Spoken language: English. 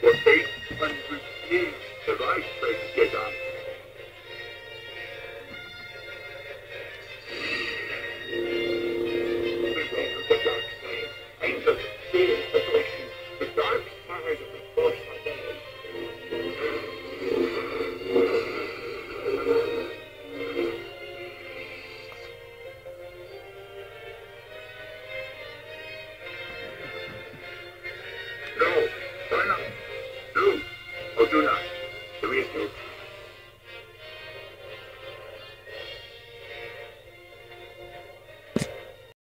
It takes years to write things get up. The dark side, the dark side of the There is no